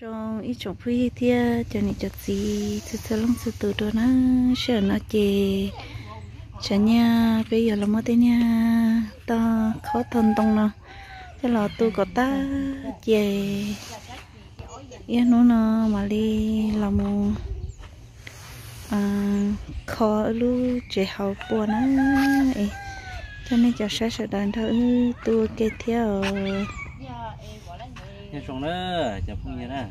trong ít chục phi thia cho nên chặt gì, từ từ lông từ từ đó nó. Sợ nó chê chả nha, bây giờ là mất thế nha. Ta khó thân tông nó. Cho là tôi có ta chê yên nó nó, mà đi làm một à khó lu chê hậu buồn á cho nên cho sẽ sợ đàn thơ tôi kê theo nhà sống nữa chả phong như nè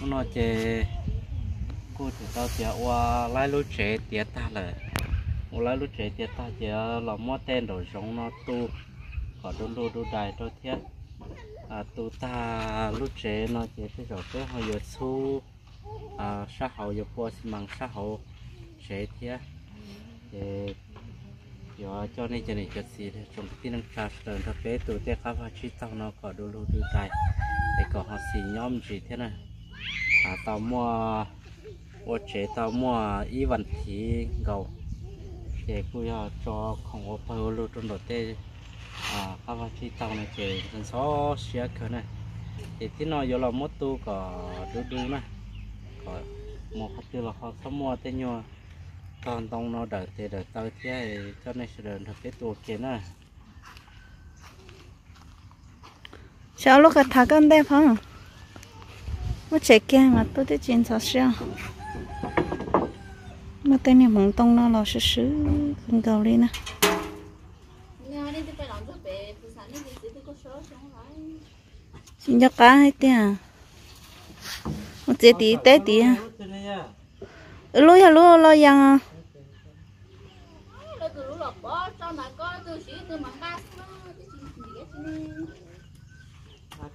nó nói chè cô thì tao chè qua lai lối trẻ tiệt ta là qua lai lối trẻ tiệt ta chè là mót tên rồi sống nó tu có đôn đô đô đài cho thiết à tu ta lúc trẻ nó chè cái rồi cái họ giờ su à xã hội giờ qua xi măng xã hội trẻ thiết chè giờ cho nên cho nên cho gì đấy trong tin năng trà sơn thật bé tụi té cá và chi tao nó có đôi lúc đôi tay để có họ xì nhóm gì thế này? À tao mua ô chế, tao mua y văn thì gầu. Để cô giờ cho không có bao lâu trong đó té à cá và chi tao này chế dân số xia cơ này. Thì tí nó giờ là mốt tu có đôi đôi này. Có, một hạt tiêu là họ sống mua tên nhau con tông nó đợi thì đợi tao thế cho nên sẽ đợi được cái tổ kiến à sao lúc cái thằng con đẹp không? Nó chạy kia mà tôi thấy chuyện sao sao mà tên này mong tông nó là sự sự không cầu đi nè xin cho cá hết tiền một chế tí té tí à? lúa ya lúa lo yang à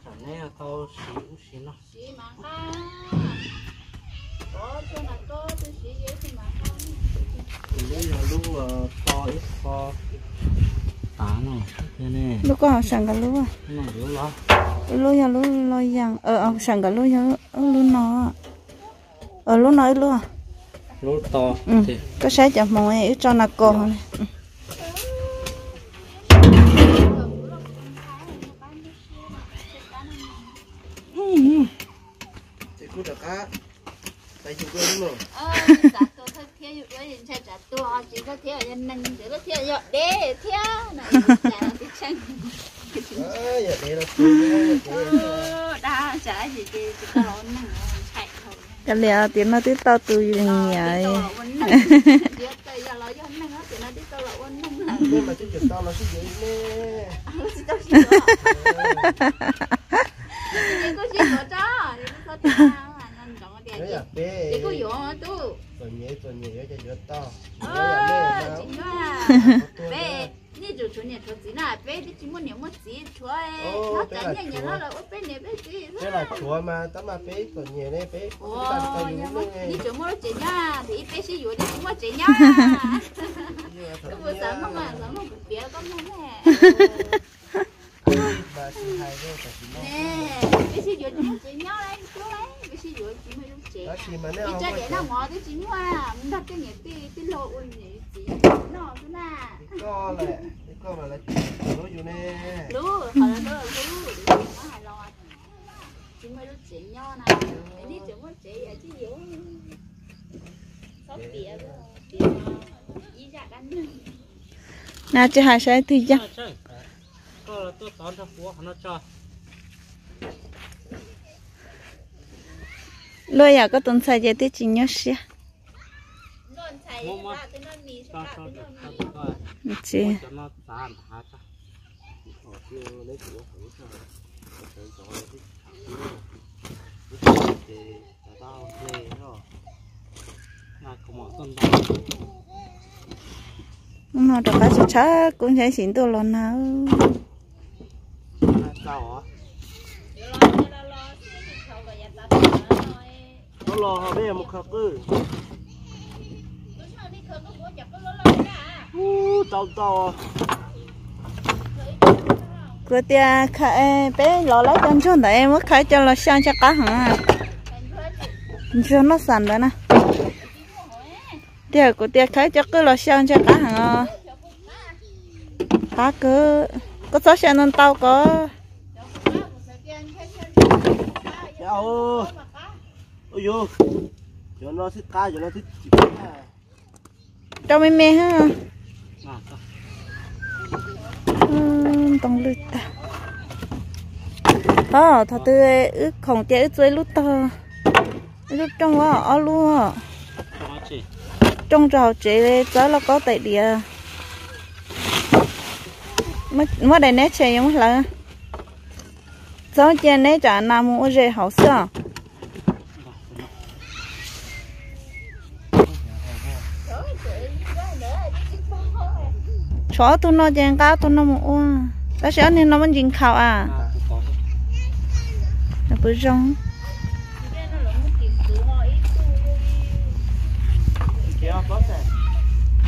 chả nè tao xí xí nó lúa ya lúa to ít to tá này thế này lúa có lúa nó lúa lo lúa ya lúa lo yang ờ ờ sang cái lúa ya lúa nó ờ lúa nó lúa lúa to ừ thì có sẽ chặt mong ấy cho nó cô này tại chụp quên luôn ờ giả tôi thấy thiếu chụp quên nhìn sai giả tôi họ chỉ có thiếu nhân năng chỉ có thiếu dọn đế thiếu này giả cái chân ờ giờ đế là tôi đã giả gì chứ chỉ có lón năng chạy thôi. Cái lẽ tiếng nó tiếng to tôi như vậy ờ chị nói bé nè chủ chủ nhà thuật gì nè bé đi chỉ muốn nhà muốn gì chúa nó chán nhà nhà nó là út bé nhà bé gì thế là chúa mà tao mà bé còn nhà này bé ồ nè chủ muốn chị nha thì bé sẽ dụ đi cũng muốn chị nha tôi vừa sớm không mà sớm không biết có muốn nè chỉ mà nó cho để nó ngó tới chính hoa mình đặt cái nhẹ tí tí lộ ui nhỉ chỉ nó thế nà co lại, co mà là lú dù nè lú phải là lú lú nó hài lo chỉ mới lú chỉ nho nè cái đi chỉ muốn chỉ ở chứ yếu sốt bìa bìa ý dạ đắn nè chứ hai sai thì chắc có là tôi tóm cho phú nó cho lôi à có tôn sai giờ tới chỉ nhớ xia chị nó đã bắt chó cũng thấy xin đồ lo nào họ bây giờ một khắc cứ tàu tàu cứ tia khai bé lò lấy chân chun để em khai cho lò sang cho cá hả? Cho nó sẵn đó nè. Tia cứ tia khai cho cứ lò sang cho cá hả? Cá cứ có số xe nên tao có. Hãy ôi yo cho nó thích cá cho nó thích chỉ cho mẹ mẹ ha. À tông lư ta. Ờ thật tư ức không chế ức dưới lút ta lúc trong đó ở luôn trong trò chế đó là có tại địa. Mất mất đây nét chơi giống là. Gió chơi nét trả nam mua rẻ hậu sao chó tôi nó chơi cá tôi nó mua. Ta sẽ nên nó vẫn dính khảo à. À nó bự rong.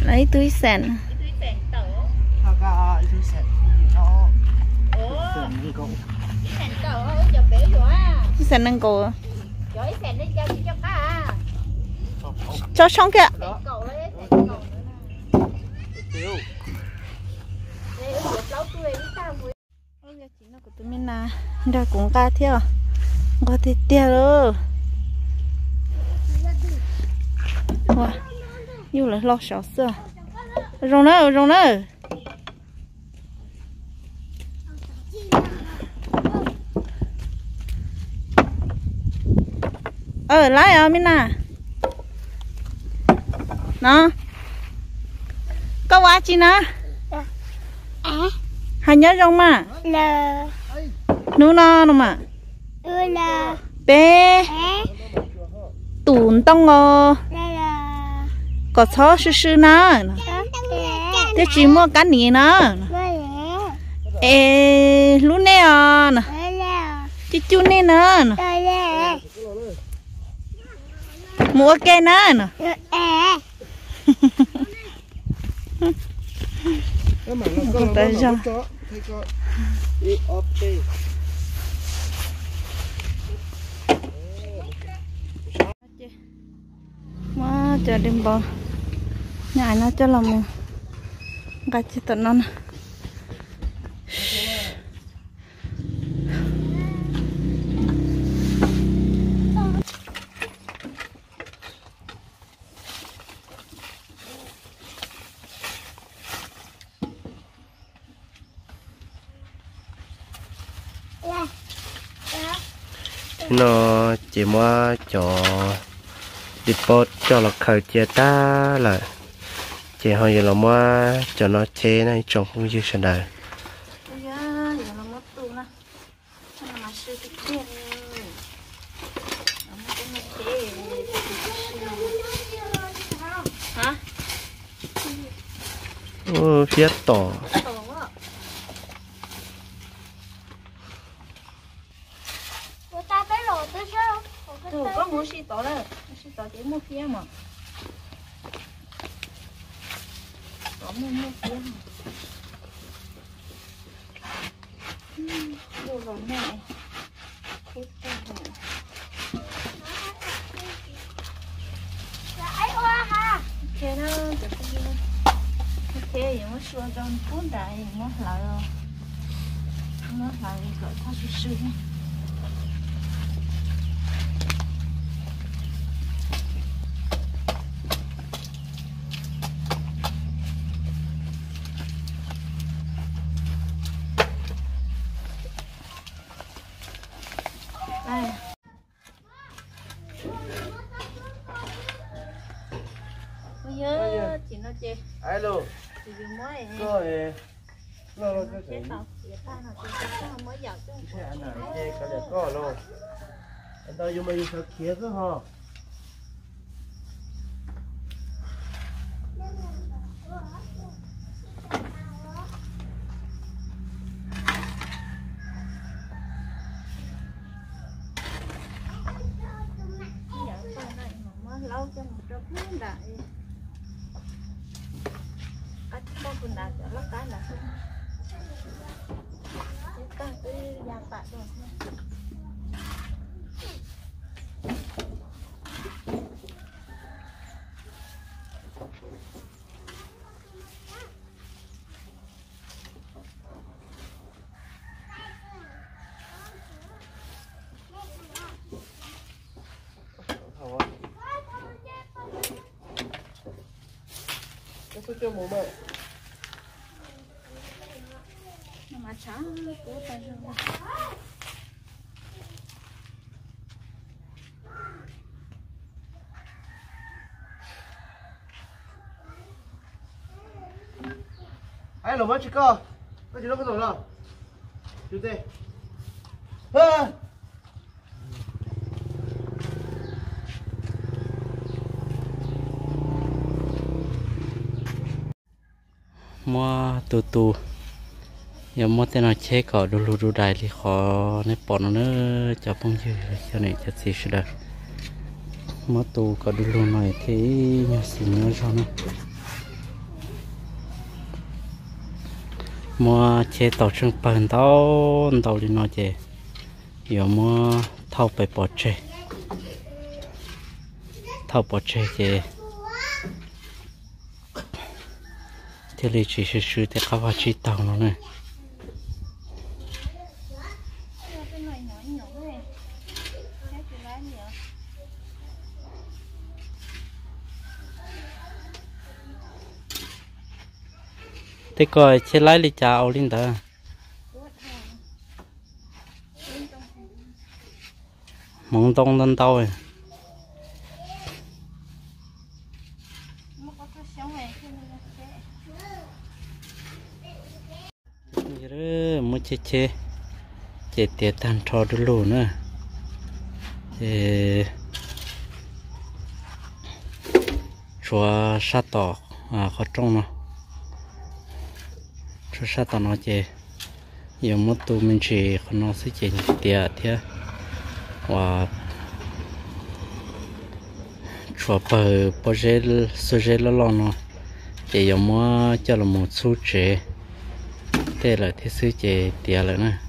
Lấy túi sẹn. Cũng sẹn nâng cổ. À. cho xong kìa Cầu lấy sẹn cầu nữa nè. tiêu Đây, ở chỗ lâu tôi đi sao mới Ôi, giờ chị là ra cũng ca theo. Có thì tiêu rồi wow yêu là lo sợ sợ rồi nữa rồi nữa ờ lái à mình à nó. Có quá chị nè hai nhớ rong mà. Là nú no nó mà bé. Tủn tông là có chó sư sư nè. Thế chỉ mua cá nỉ nè. Ê lúc nè. À chị chú nè nè. Mua cái nè. Nè cái mà Không tới giờ. chó thấy có đi ốp đi mà cho đêm bò nhà nó cho là mua gà chỉ tận non nó chỉ mua cho đi bớt cho là khởi chia ta là chỉ hồi giờ là mua cho nó chế này trồng không như thế này phía tỏ giờ nó mất tù nè. Cho nó mà sư cái tiền. Nó mất cái mất chế. Hả? ừ, phía tỏ Tổ á. ta tới rồi tới sao Tổ có muốn xí tổ đó. Mua phía mà. Tổ mua mua phía mà. Vô rồi mẹ. Khúc ta rồi. ấy hoa ha Ok đó, tự nhiên. Ok, giờ mới xua trong cuốn đại, mới lại rồi. Mới lại gọi sư sư nha. Đây. Bây giờ chị nói chê, alo chị dùng mới có lo lo cái chế tao, chị ta nào chị ta không mới giàu chứ. xe anh này xe cái này có luôn anh ta dùng mấy cái kia cơ mới lâu cho một trăm bốn pun dah lắc cái là cái cái giang bạc rồi Esse aqui é o momento. Mà chả rồi ai lồng mắt chị co có chị nó có rồi đâu chú tê. À. mua tù tù giờ mua tên nó chế cỏ đồ lù đồ đại thì khó nên bỏ nó nữa cho phong dư cho này cho xí sẽ được mua tù cỏ đồ lù này thì nhà xí nữa cho nó mua chế tàu chân bền tàu tàu đi nó chế giờ mua thâu phải bỏ chế thâu bỏ chế chế thì lấy chỉ sử dụng để các bạn chỉ tàu nó này cái này nhỏ nhỏ này cái cái lá nhở thế coi chế lái đi chào lên đó mong tông lên tàu rồi. Nó có cái sống mua chế chế chế tiệt tan trò đôi lù nữa. Chế chúa sát tỏ à khó trông nó chúa sa tao nó chế giờ mất tu mình chỉ khó nó sẽ chế tiệt thế và chùa bờ bờ dễ sơ dễ lo lo nó chế giờ mua cho là một số chế thế là thế sư chế tiệt lại nữa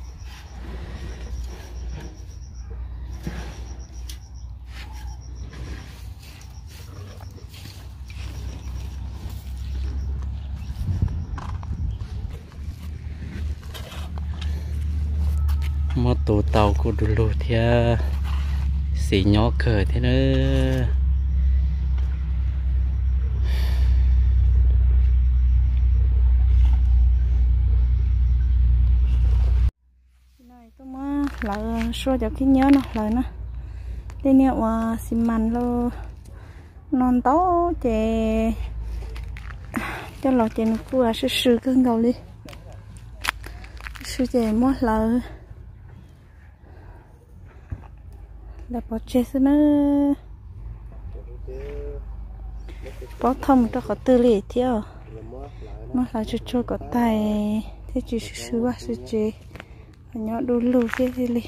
một tổ tàu của đồ lù thì à, xì nhỏ cờ thế nữa. Là tôi xua cho cái nhớ nó, lời nó. Đây nè và xì mặn lô, non tố chè. Cho lọ chè nó cua sư sư cơn ngầu đi. Sư chè mua lời là bỏ chết xin nữa bỏ thông cho có tư lì theo mà là cho cho có tài. Thế chỉ sư sư quá sư chè nhỏ đu lù thế thế lì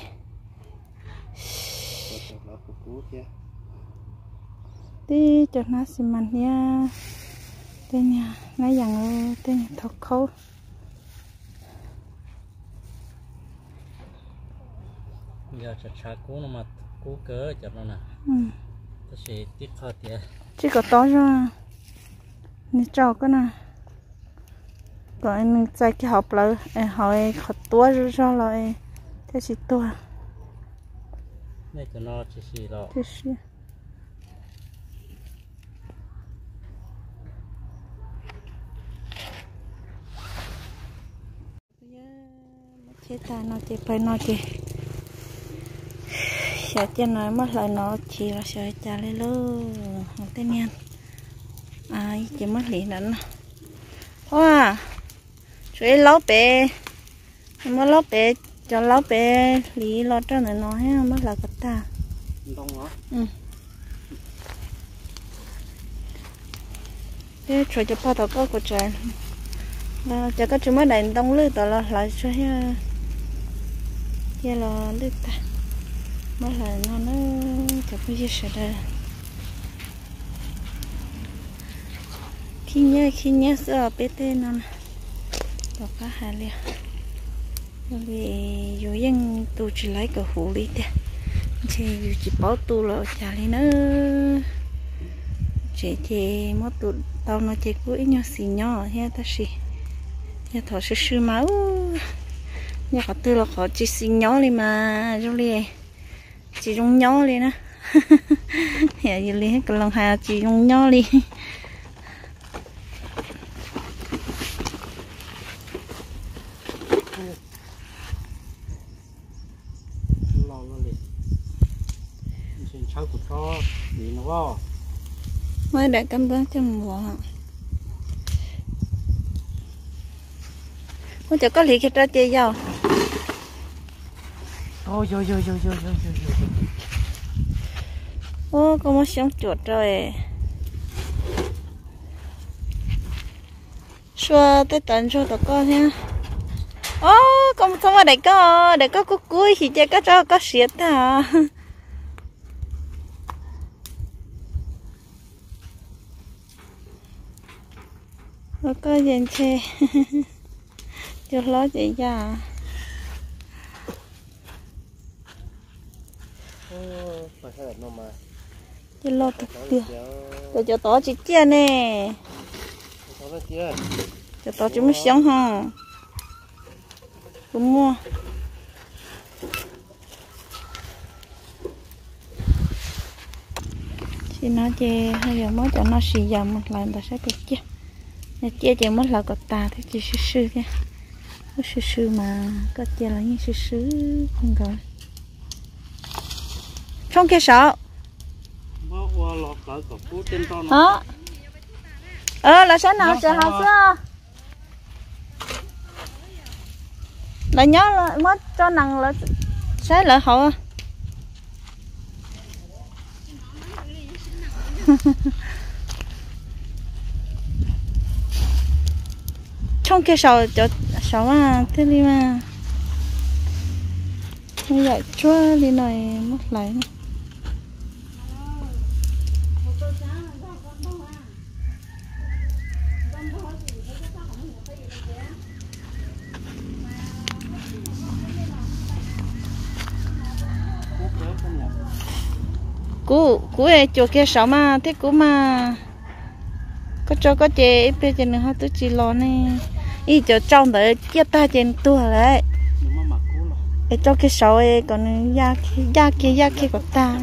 tí cho nó xì mặn nha đây nha nó dặn đây nha thật khâu giờ dạ, chả chả cú nó mà cú cỡ chả nó nè ta sẽ tiếp khó tiệt chỉ có to ra nè trâu cái nè rồi anh chạy cái hộp lại em hỏi khó tua ra ra lại thế chỉ tua. Này cho nó chỉ xì thế chỉ chế ta nó chế phải nó chế sợ chân nói mất lời nó chỉ là sợ cha lên luôn không tên nhân à chỉ mất liền đánh hoa chuối lấu bể mất lấu bể cho lấu bể lý lo cho nó hay mất là cái ta. Ừ. Thế chuối cho bao tao có trời là cho có chúng mới đánh đông lư tao là lại cho ha. Kia là lư ta mới là nó nó cho cái gì sẽ đây khi nhớ khi nhớ sợ bé tê nó đó cả hà liền vì dù dân tu chỉ lấy cái hũ đi thế thì dù chỉ bảo tu là trả đi nó chỉ thì mất tu tao nó chỉ cứ nhỏ xì nhỏ thế ta xì nhà thọ sư sư máu nhà có tư là có chỉ xì nhỏ đi mà rồi liền chị rung nhau đi á. Hiểu gì lý hết lòng hà chị rung nhau lên mới đã cắm bớt cho mùa Ôi trời có lý cái đó chơi dâu ôi ôi ôi ôi ôi ôi ôi ô có một sống chuột rồi. Xua, tới tận xua tụi con nha. Ô con không mà để có để có cú cuối thì chơi có cho có xiết à nó có gì chơi cho lo chị ra phải nó mà lo thật nó tiền để cho tao chị chia nè. Nó cho tao chúng mới sống ha. Cũng mua. Thì nó chê, hay giờ mới cho nó xì dầm một lần ta sẽ được chia nhà chia chỉ mất là có tà thì chỉ sư sư nha sư sư mà có chia là như sư sư, không gọi trong kia sợ. Hả? Ờ là sao nào? Chờ học chưa là nhớ là mất cho năng là sẽ lợi hậu. Trong kia sầu cho sầu mà thế đi mà. Như vậy chúa đi này mất lại nữa. Cú cú ấy chỗ kia sáu mà thế cú mà có cho có chế bây giờ nữa họ tự chỉ lo nè. Ý chỗ trong đấy kia ta trên tua đấy. Cho cái sáu ấy còn da kia da kia da kia của ta